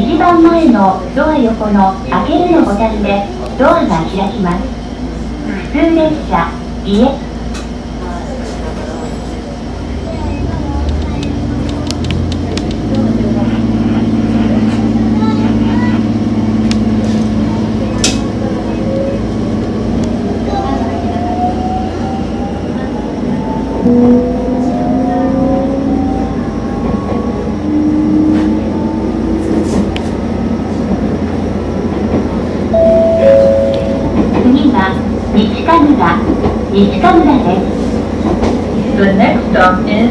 一番前のドア横の開けるのボタンでドアが開きます。普通列車家次は西神楽西神楽です The next stop is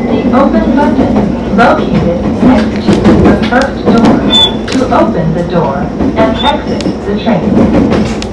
open button located next to the first door to open the door and exit the train.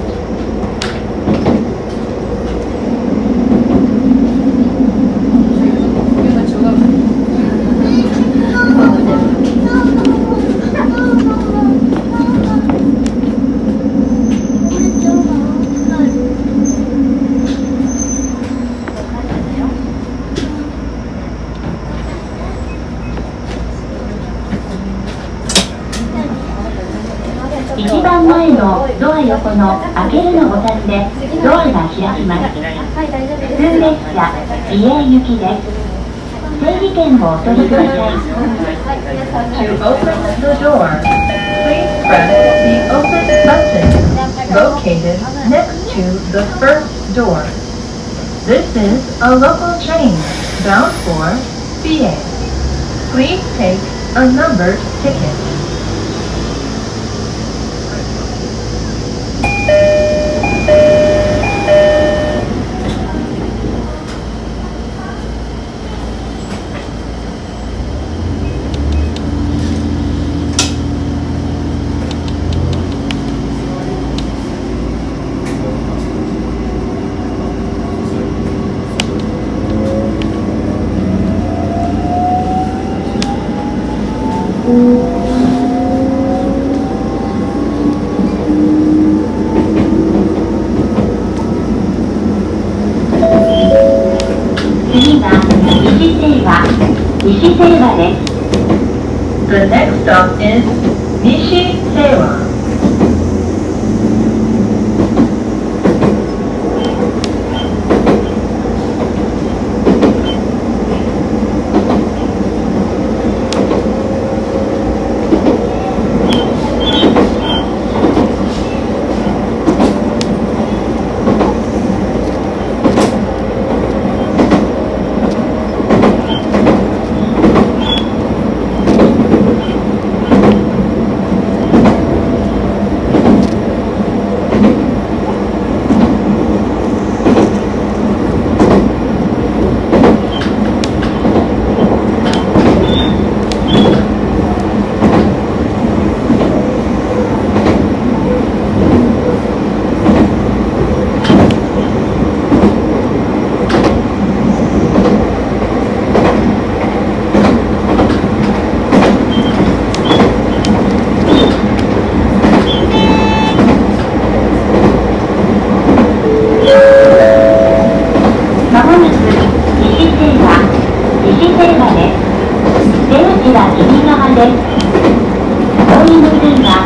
一番前のドア横の開けるのボタンでドアが開きます普通列車家行きです整理券をお取りください To open the door, please press the open button located next to the first door. This is a local train bound for BA. Please take a numbered ticket. は西清和西清和です The next stop is 西清和右側ですゴーイングルーは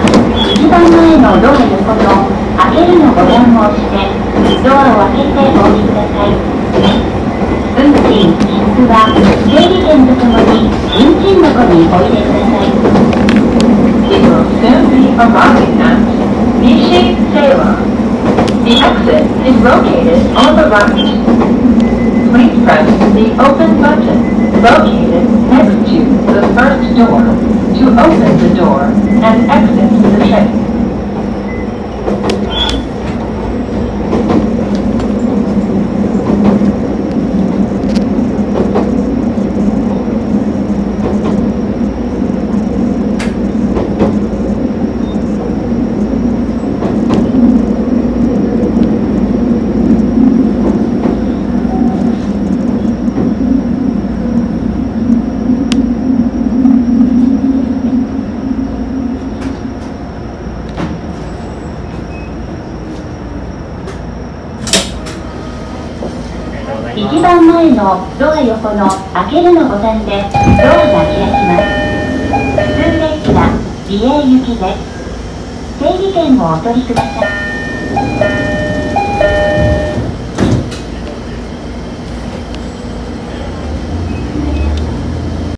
一番前のドア横の開けるのボタンを押してドアを開けてお降りください運賃切符は整理券とともに運賃箱にお入れください It will soon be arriving at Nishi Seiwa. The exit is located on the right. Please press the open button located next to the first door to open the door and exit the train. 番前のドア横の開けるのボタンでドアが開きます。普通列車美瑛行きです。整理券をお取りください。